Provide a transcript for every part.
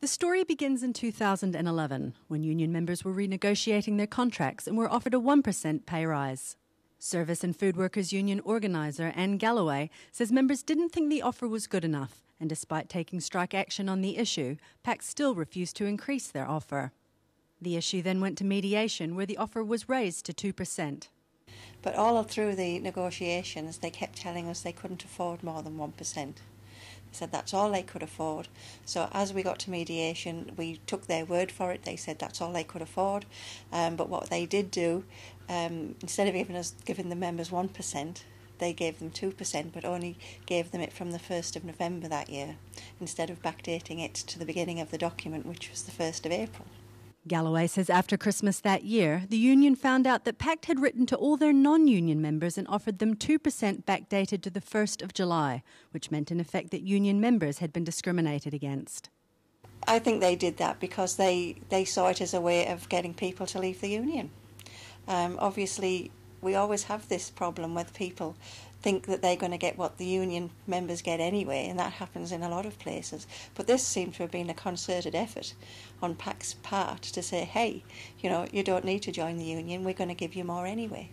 The story begins in 2011 when union members were renegotiating their contracts and were offered a 1% pay rise. Service and Food Workers Union organiser Anne Galloway says members didn't think the offer was good enough, and despite taking strike action on the issue, PACT still refused to increase their offer. The issue then went to mediation, where the offer was raised to 2%. But all through the negotiations, they kept telling us they couldn't afford more than 1%. said that's all they could afford. So as we got to mediation, we took their word for it. They said that's all they could afford. Um, but what they did do, um, instead of giving us giving the members one percent, they gave them two percent, but only gave them it from the first of November that year, instead of backdating it to the beginning of the document, which was the first of April. Galloway says after Christmas that year, the union found out that PACT had written to all their non union members and offered them 2% backdated to the 1st of July, which meant in effect that union members had been discriminated against. I think they did that because they, they saw it as a way of getting people to leave the union. Um, obviously, we always have this problem with people think that they're going to get what the union members get anyway, and that happens in a lot of places. But this seemed to have been a concerted effort on PACT's part to say, hey, you know, you don't need to join the union, we're going to give you more anyway.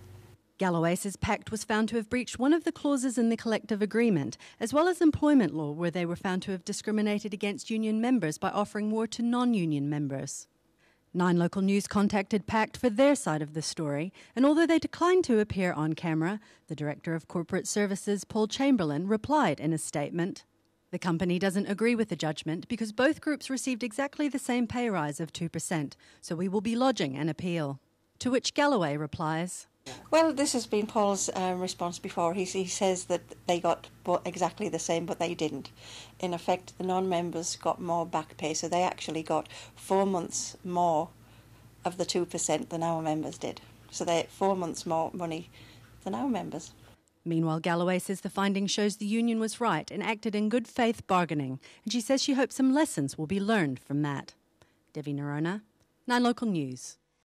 Galloway says PACT was found to have breached one of the clauses in the collective agreement, as well as employment law, where they were found to have discriminated against union members by offering more to non union members. Nine Local News contacted PACT for their side of the story, and although they declined to appear on camera, the Director of Corporate Services, Paul Chamberlain, replied in a statement The company doesn't agree with the judgment because both groups received exactly the same pay rise of 2%, so we will be lodging an appeal. To which Galloway replies, well, this has been Paul's um, response before. He, he says that they got exactly the same, but they didn't. In effect, the non members got more back pay, so they actually got four months more of the 2% than our members did. So they had four months more money than our members. Meanwhile, Galloway says the finding shows the union was right and acted in good faith bargaining, and she says she hopes some lessons will be learned from that. Devi Nerona, Nine Local News.